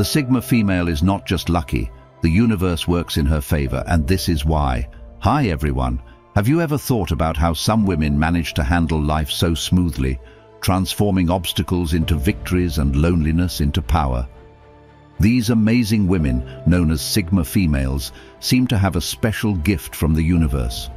The Sigma female is not just lucky, the universe works in her favor, and this is why. Hi everyone, have you ever thought about how some women manage to handle life so smoothly, transforming obstacles into victories and loneliness into power? These amazing women, known as Sigma females, seem to have a special gift from the universe.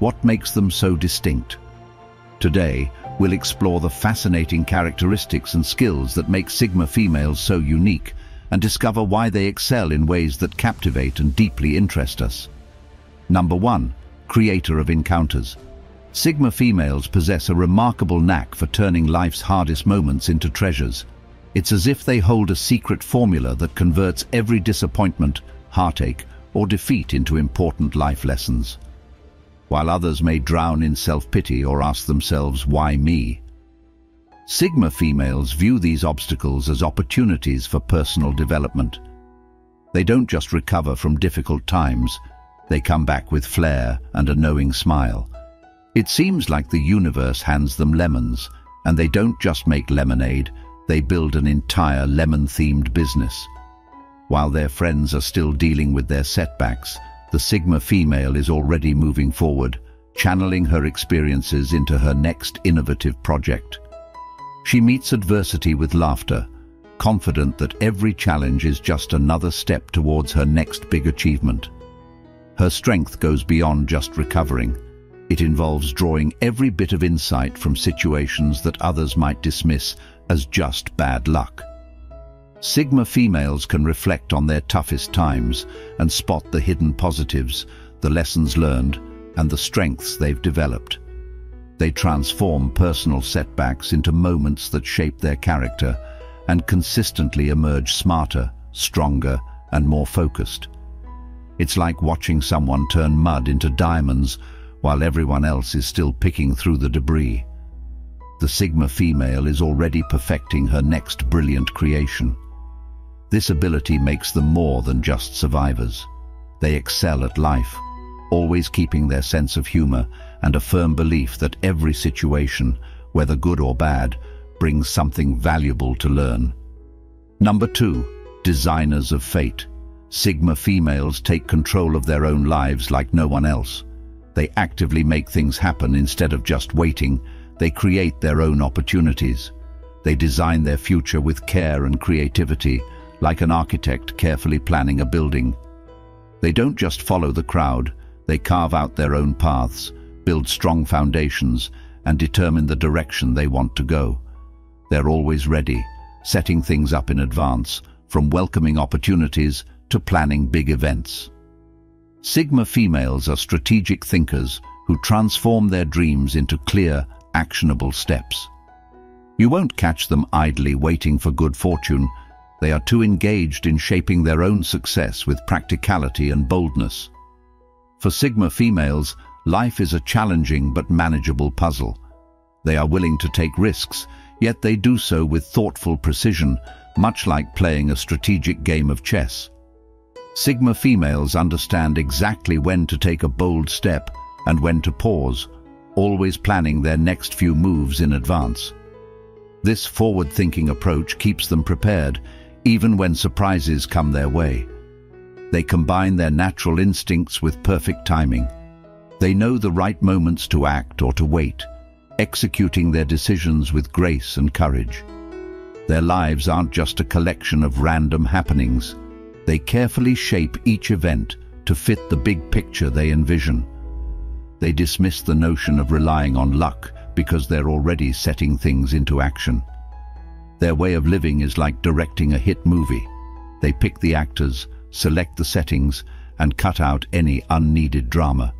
What makes them so distinct? Today, we'll explore the fascinating characteristics and skills that make Sigma females so unique and discover why they excel in ways that captivate and deeply interest us. Number 1. Creator of Encounters Sigma females possess a remarkable knack for turning life's hardest moments into treasures. It's as if they hold a secret formula that converts every disappointment, heartache, or defeat into important life lessons. While others may drown in self-pity or ask themselves, why me? Sigma females view these obstacles as opportunities for personal development. They don't just recover from difficult times, they come back with flair and a knowing smile. It seems like the universe hands them lemons, and they don't just make lemonade, they build an entire lemon-themed business. While their friends are still dealing with their setbacks, the Sigma female is already moving forward, channeling her experiences into her next innovative project. She meets adversity with laughter, confident that every challenge is just another step towards her next big achievement. Her strength goes beyond just recovering. It involves drawing every bit of insight from situations that others might dismiss as just bad luck. Sigma females can reflect on their toughest times and spot the hidden positives, the lessons learned, and the strengths they've developed. They transform personal setbacks into moments that shape their character and consistently emerge smarter, stronger, and more focused. It's like watching someone turn mud into diamonds while everyone else is still picking through the debris the Sigma female is already perfecting her next brilliant creation. This ability makes them more than just survivors. They excel at life, always keeping their sense of humor and a firm belief that every situation, whether good or bad, brings something valuable to learn. Number two, designers of fate. Sigma females take control of their own lives like no one else. They actively make things happen instead of just waiting, they create their own opportunities. They design their future with care and creativity, like an architect carefully planning a building. They don't just follow the crowd, they carve out their own paths, build strong foundations, and determine the direction they want to go. They're always ready, setting things up in advance, from welcoming opportunities to planning big events. Sigma females are strategic thinkers who transform their dreams into clear, actionable steps. You won't catch them idly waiting for good fortune. They are too engaged in shaping their own success with practicality and boldness. For Sigma females, life is a challenging but manageable puzzle. They are willing to take risks, yet they do so with thoughtful precision, much like playing a strategic game of chess. Sigma females understand exactly when to take a bold step and when to pause, always planning their next few moves in advance. This forward-thinking approach keeps them prepared, even when surprises come their way. They combine their natural instincts with perfect timing. They know the right moments to act or to wait, executing their decisions with grace and courage. Their lives aren't just a collection of random happenings. They carefully shape each event to fit the big picture they envision. They dismiss the notion of relying on luck because they're already setting things into action. Their way of living is like directing a hit movie. They pick the actors, select the settings, and cut out any unneeded drama.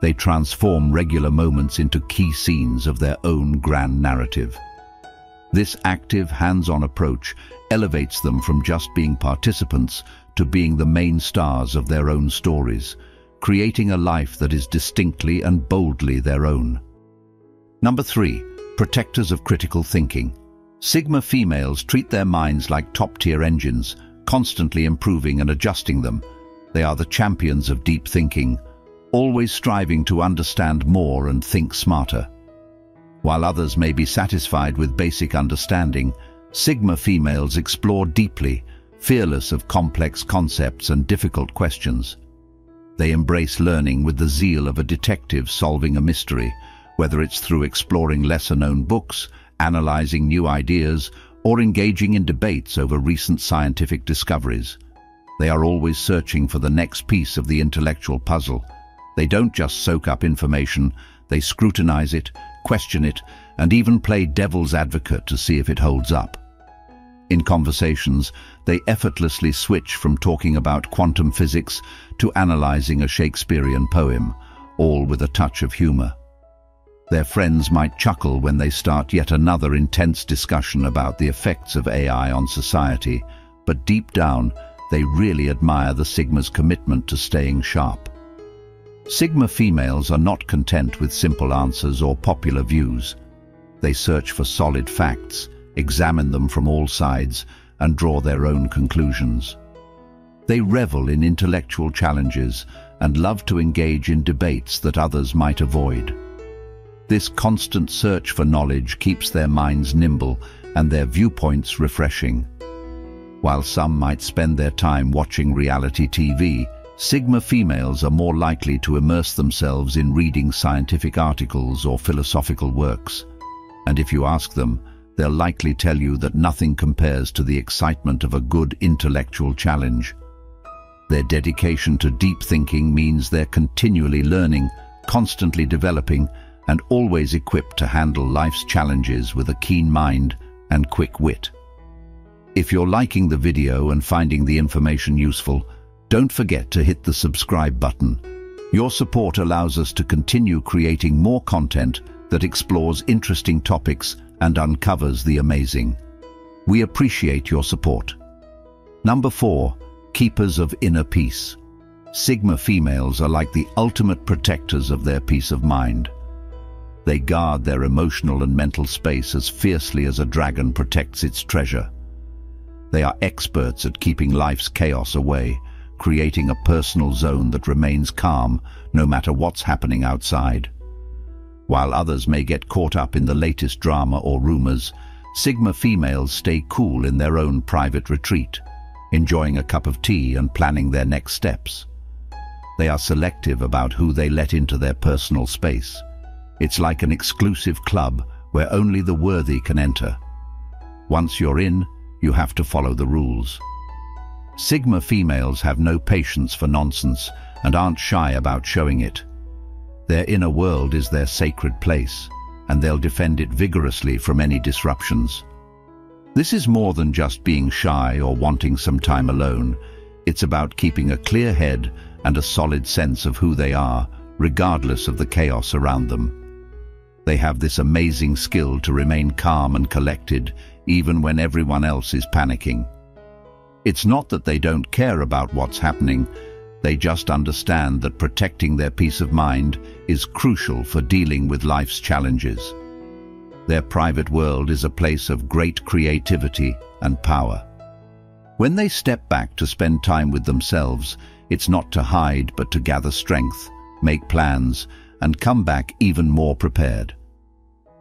They transform regular moments into key scenes of their own grand narrative. This active, hands-on approach elevates them from just being participants to being the main stars of their own stories, creating a life that is distinctly and boldly their own. Number three, protectors of critical thinking. Sigma females treat their minds like top-tier engines, constantly improving and adjusting them. They are the champions of deep thinking, always striving to understand more and think smarter. While others may be satisfied with basic understanding, Sigma females explore deeply, fearless of complex concepts and difficult questions. They embrace learning with the zeal of a detective solving a mystery, whether it's through exploring lesser-known books, analyzing new ideas, or engaging in debates over recent scientific discoveries. They are always searching for the next piece of the intellectual puzzle. They don't just soak up information, they scrutinize it, question it, and even play devil's advocate to see if it holds up. In conversations, they effortlessly switch from talking about quantum physics to analyzing a Shakespearean poem, all with a touch of humor. Their friends might chuckle when they start yet another intense discussion about the effects of AI on society, but deep down, they really admire the Sigma's commitment to staying sharp. Sigma females are not content with simple answers or popular views. They search for solid facts, examine them from all sides, and draw their own conclusions. They revel in intellectual challenges and love to engage in debates that others might avoid. This constant search for knowledge keeps their minds nimble and their viewpoints refreshing. While some might spend their time watching reality TV, Sigma females are more likely to immerse themselves in reading scientific articles or philosophical works. And if you ask them, they'll likely tell you that nothing compares to the excitement of a good intellectual challenge. Their dedication to deep thinking means they're continually learning, constantly developing, and always equipped to handle life's challenges with a keen mind and quick wit. If you're liking the video and finding the information useful, don't forget to hit the subscribe button. Your support allows us to continue creating more content that explores interesting topics and uncovers the amazing. We appreciate your support. Number 4. Keepers of Inner Peace Sigma females are like the ultimate protectors of their peace of mind. They guard their emotional and mental space as fiercely as a dragon protects its treasure. They are experts at keeping life's chaos away, creating a personal zone that remains calm no matter what's happening outside. While others may get caught up in the latest drama or rumors, Sigma females stay cool in their own private retreat, enjoying a cup of tea and planning their next steps. They are selective about who they let into their personal space, it's like an exclusive club where only the worthy can enter. Once you're in, you have to follow the rules. Sigma females have no patience for nonsense and aren't shy about showing it. Their inner world is their sacred place, and they'll defend it vigorously from any disruptions. This is more than just being shy or wanting some time alone. It's about keeping a clear head and a solid sense of who they are, regardless of the chaos around them. They have this amazing skill to remain calm and collected even when everyone else is panicking. It's not that they don't care about what's happening, they just understand that protecting their peace of mind is crucial for dealing with life's challenges. Their private world is a place of great creativity and power. When they step back to spend time with themselves, it's not to hide but to gather strength, make plans, and come back even more prepared.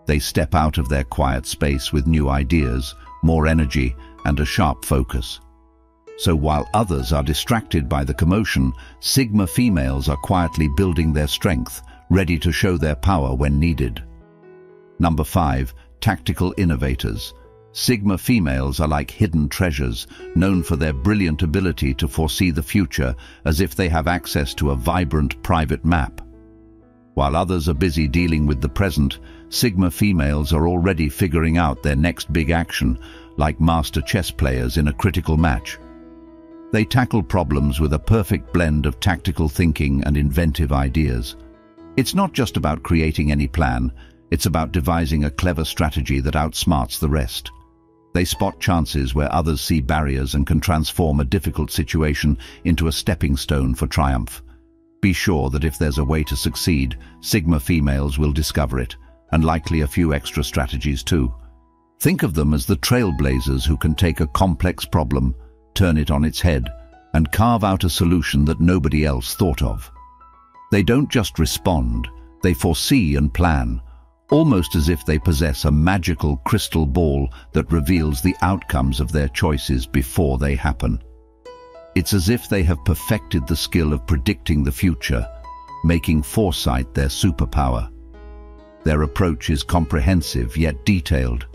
They step out of their quiet space with new ideas, more energy, and a sharp focus. So while others are distracted by the commotion, Sigma females are quietly building their strength, ready to show their power when needed. Number 5. Tactical Innovators Sigma females are like hidden treasures, known for their brilliant ability to foresee the future as if they have access to a vibrant private map. While others are busy dealing with the present, Sigma females are already figuring out their next big action, like master chess players in a critical match. They tackle problems with a perfect blend of tactical thinking and inventive ideas. It's not just about creating any plan, it's about devising a clever strategy that outsmarts the rest. They spot chances where others see barriers and can transform a difficult situation into a stepping stone for triumph. Be sure that if there's a way to succeed, Sigma females will discover it, and likely a few extra strategies too. Think of them as the trailblazers who can take a complex problem, turn it on its head, and carve out a solution that nobody else thought of. They don't just respond, they foresee and plan, almost as if they possess a magical crystal ball that reveals the outcomes of their choices before they happen. It's as if they have perfected the skill of predicting the future, making foresight their superpower. Their approach is comprehensive yet detailed.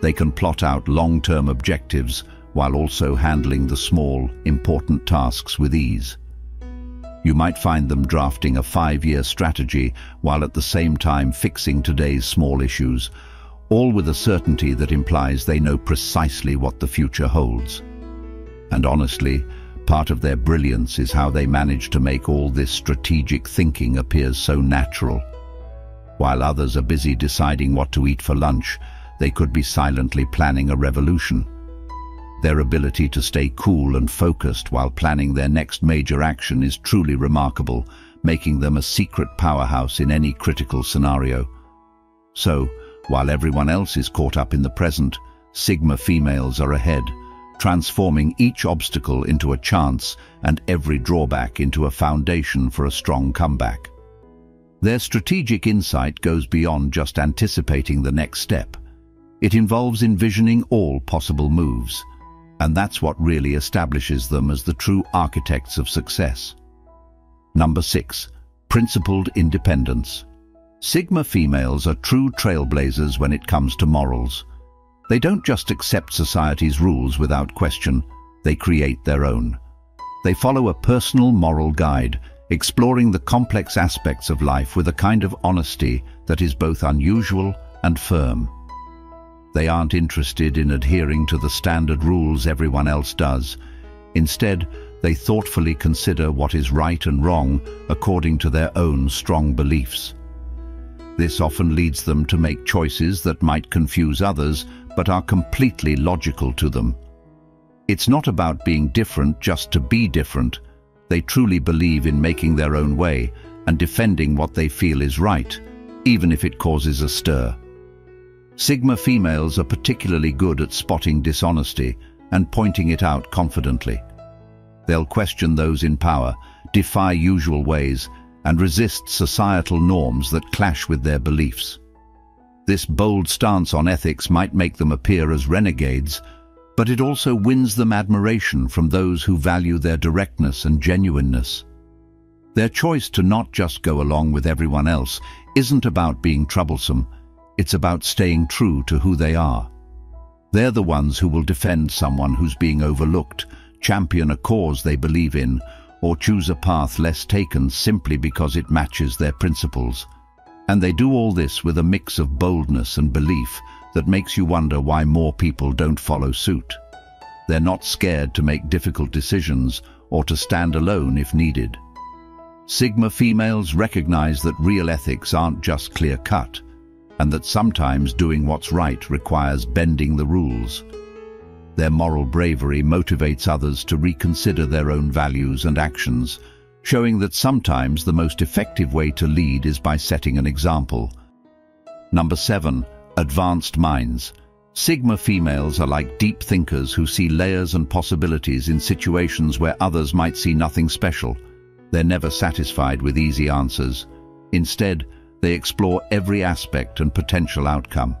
They can plot out long-term objectives while also handling the small, important tasks with ease. You might find them drafting a five-year strategy while at the same time fixing today's small issues, all with a certainty that implies they know precisely what the future holds. And honestly, part of their brilliance is how they manage to make all this strategic thinking appear so natural. While others are busy deciding what to eat for lunch, they could be silently planning a revolution. Their ability to stay cool and focused while planning their next major action is truly remarkable, making them a secret powerhouse in any critical scenario. So, while everyone else is caught up in the present, Sigma females are ahead, transforming each obstacle into a chance and every drawback into a foundation for a strong comeback. Their strategic insight goes beyond just anticipating the next step. It involves envisioning all possible moves, and that's what really establishes them as the true architects of success. Number 6. Principled Independence Sigma females are true trailblazers when it comes to morals. They don't just accept society's rules without question, they create their own. They follow a personal moral guide, exploring the complex aspects of life with a kind of honesty that is both unusual and firm. They aren't interested in adhering to the standard rules everyone else does. Instead, they thoughtfully consider what is right and wrong according to their own strong beliefs. This often leads them to make choices that might confuse others, but are completely logical to them. It's not about being different just to be different. They truly believe in making their own way and defending what they feel is right, even if it causes a stir. Sigma females are particularly good at spotting dishonesty and pointing it out confidently. They'll question those in power, defy usual ways, and resist societal norms that clash with their beliefs. This bold stance on ethics might make them appear as renegades, but it also wins them admiration from those who value their directness and genuineness. Their choice to not just go along with everyone else isn't about being troublesome, it's about staying true to who they are. They're the ones who will defend someone who's being overlooked, champion a cause they believe in, or choose a path less taken simply because it matches their principles. And they do all this with a mix of boldness and belief that makes you wonder why more people don't follow suit. They're not scared to make difficult decisions or to stand alone if needed. Sigma females recognize that real ethics aren't just clear-cut and that sometimes doing what's right requires bending the rules. Their moral bravery motivates others to reconsider their own values and actions, showing that sometimes the most effective way to lead is by setting an example. Number 7. Advanced Minds Sigma females are like deep thinkers who see layers and possibilities in situations where others might see nothing special. They're never satisfied with easy answers. Instead, they explore every aspect and potential outcome.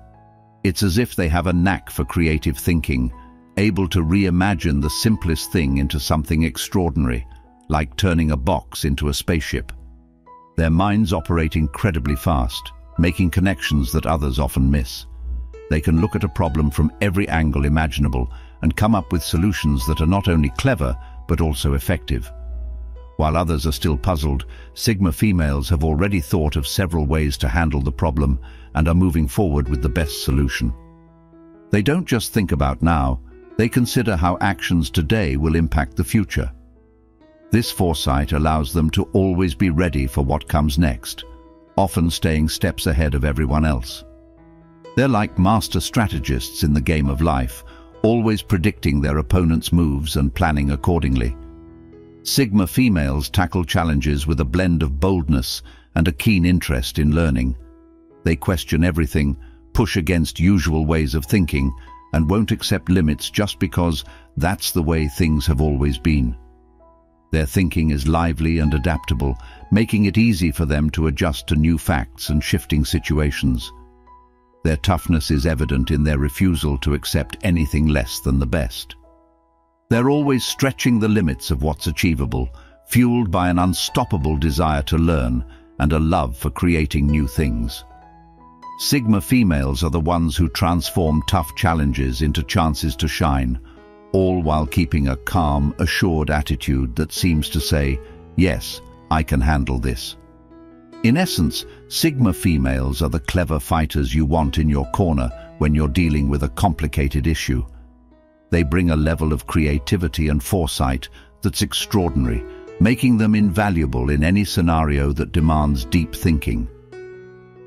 It's as if they have a knack for creative thinking, able to reimagine the simplest thing into something extraordinary, like turning a box into a spaceship. Their minds operate incredibly fast, making connections that others often miss. They can look at a problem from every angle imaginable and come up with solutions that are not only clever, but also effective. While others are still puzzled, Sigma females have already thought of several ways to handle the problem and are moving forward with the best solution. They don't just think about now, they consider how actions today will impact the future. This foresight allows them to always be ready for what comes next, often staying steps ahead of everyone else. They're like master strategists in the game of life, always predicting their opponent's moves and planning accordingly. Sigma females tackle challenges with a blend of boldness and a keen interest in learning. They question everything, push against usual ways of thinking, and won't accept limits just because that's the way things have always been. Their thinking is lively and adaptable, making it easy for them to adjust to new facts and shifting situations. Their toughness is evident in their refusal to accept anything less than the best. They're always stretching the limits of what's achievable, fueled by an unstoppable desire to learn and a love for creating new things. Sigma females are the ones who transform tough challenges into chances to shine, all while keeping a calm, assured attitude that seems to say, yes, I can handle this. In essence, Sigma females are the clever fighters you want in your corner when you're dealing with a complicated issue. They bring a level of creativity and foresight that's extraordinary, making them invaluable in any scenario that demands deep thinking.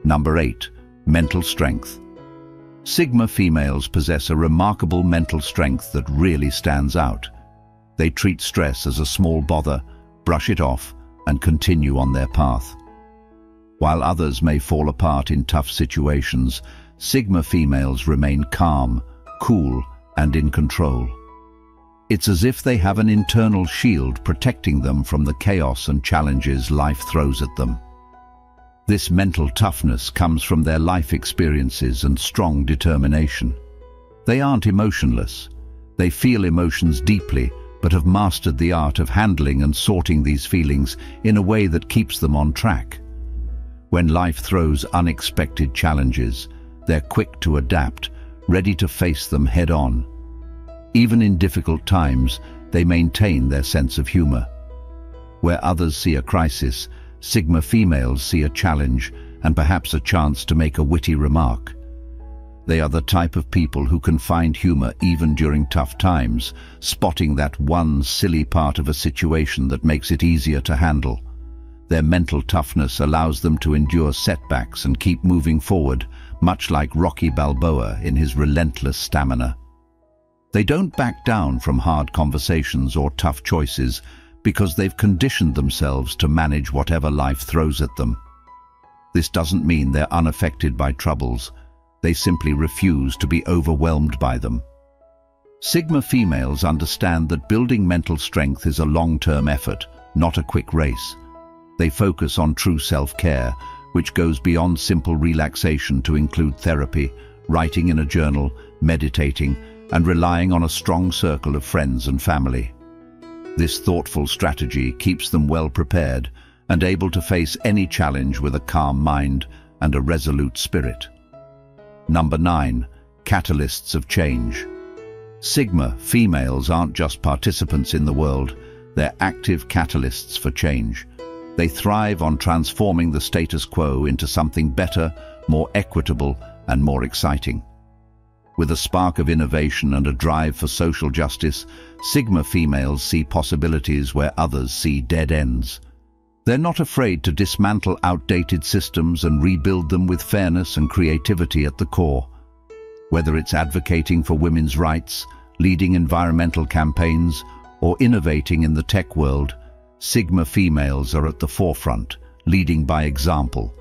Number 8. Mental Strength Sigma females possess a remarkable mental strength that really stands out. They treat stress as a small bother, brush it off, and continue on their path. While others may fall apart in tough situations, Sigma females remain calm, cool, and in control. It's as if they have an internal shield protecting them from the chaos and challenges life throws at them. This mental toughness comes from their life experiences and strong determination. They aren't emotionless. They feel emotions deeply, but have mastered the art of handling and sorting these feelings in a way that keeps them on track. When life throws unexpected challenges, they're quick to adapt, ready to face them head-on. Even in difficult times, they maintain their sense of humor. Where others see a crisis, Sigma females see a challenge and perhaps a chance to make a witty remark. They are the type of people who can find humor even during tough times, spotting that one silly part of a situation that makes it easier to handle. Their mental toughness allows them to endure setbacks and keep moving forward, much like Rocky Balboa in his relentless stamina. They don't back down from hard conversations or tough choices because they've conditioned themselves to manage whatever life throws at them. This doesn't mean they're unaffected by troubles. They simply refuse to be overwhelmed by them. Sigma females understand that building mental strength is a long-term effort, not a quick race. They focus on true self-care, which goes beyond simple relaxation to include therapy, writing in a journal, meditating, and relying on a strong circle of friends and family. This thoughtful strategy keeps them well prepared and able to face any challenge with a calm mind and a resolute spirit. Number 9. Catalysts of Change Sigma females aren't just participants in the world, they're active catalysts for change. They thrive on transforming the status quo into something better, more equitable and more exciting. With a spark of innovation and a drive for social justice, Sigma females see possibilities where others see dead ends. They're not afraid to dismantle outdated systems and rebuild them with fairness and creativity at the core. Whether it's advocating for women's rights, leading environmental campaigns, or innovating in the tech world, Sigma females are at the forefront, leading by example.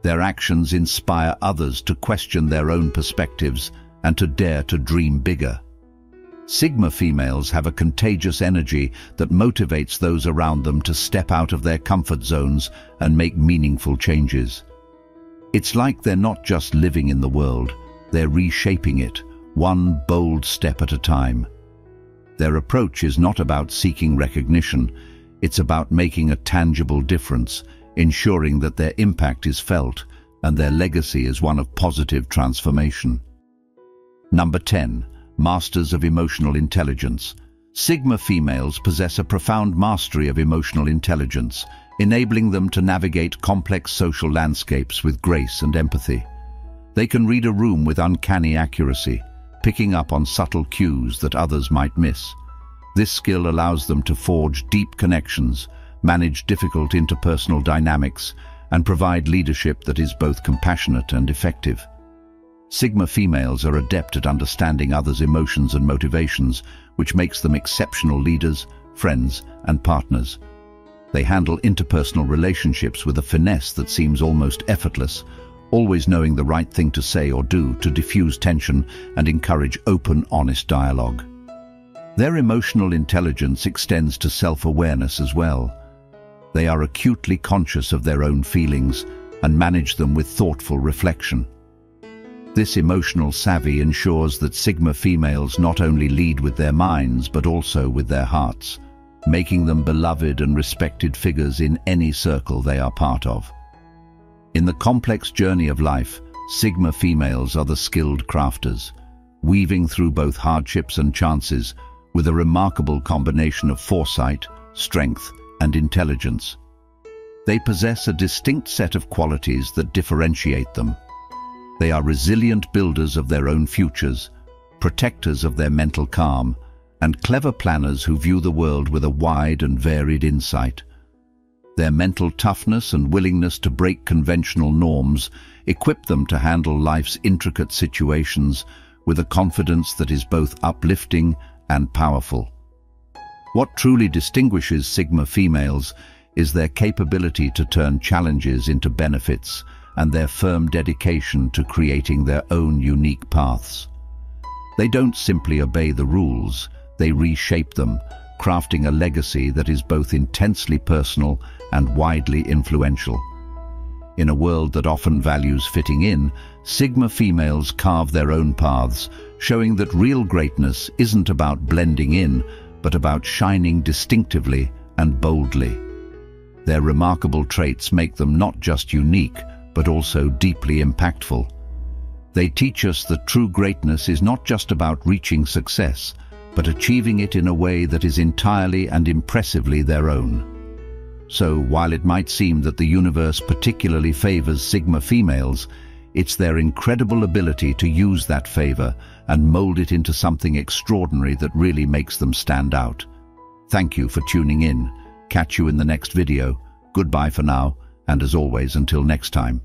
Their actions inspire others to question their own perspectives and to dare to dream bigger. Sigma females have a contagious energy that motivates those around them to step out of their comfort zones and make meaningful changes. It's like they're not just living in the world, they're reshaping it, one bold step at a time. Their approach is not about seeking recognition, it's about making a tangible difference, ensuring that their impact is felt and their legacy is one of positive transformation. Number 10. Masters of Emotional Intelligence. Sigma females possess a profound mastery of emotional intelligence, enabling them to navigate complex social landscapes with grace and empathy. They can read a room with uncanny accuracy, picking up on subtle cues that others might miss. This skill allows them to forge deep connections, manage difficult interpersonal dynamics, and provide leadership that is both compassionate and effective. Sigma females are adept at understanding others' emotions and motivations, which makes them exceptional leaders, friends, and partners. They handle interpersonal relationships with a finesse that seems almost effortless, always knowing the right thing to say or do to diffuse tension and encourage open, honest dialogue. Their emotional intelligence extends to self-awareness as well. They are acutely conscious of their own feelings and manage them with thoughtful reflection. This emotional savvy ensures that Sigma females not only lead with their minds but also with their hearts, making them beloved and respected figures in any circle they are part of. In the complex journey of life, Sigma females are the skilled crafters, weaving through both hardships and chances with a remarkable combination of foresight, strength and intelligence. They possess a distinct set of qualities that differentiate them. They are resilient builders of their own futures, protectors of their mental calm, and clever planners who view the world with a wide and varied insight. Their mental toughness and willingness to break conventional norms equip them to handle life's intricate situations with a confidence that is both uplifting and powerful. What truly distinguishes Sigma females is their capability to turn challenges into benefits and their firm dedication to creating their own unique paths. They don't simply obey the rules, they reshape them, crafting a legacy that is both intensely personal and widely influential. In a world that often values fitting in, Sigma females carve their own paths, showing that real greatness isn't about blending in, but about shining distinctively and boldly. Their remarkable traits make them not just unique, but also deeply impactful. They teach us that true greatness is not just about reaching success, but achieving it in a way that is entirely and impressively their own. So, while it might seem that the universe particularly favors Sigma females, it's their incredible ability to use that favor and mold it into something extraordinary that really makes them stand out. Thank you for tuning in. Catch you in the next video. Goodbye for now, and as always, until next time.